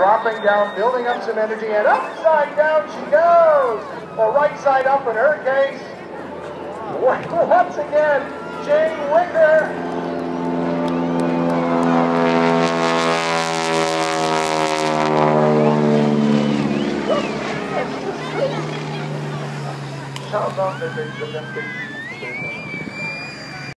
dropping down, building up some energy, and upside down she goes. Or right side up in her case. Once again, Jane Wicker. The the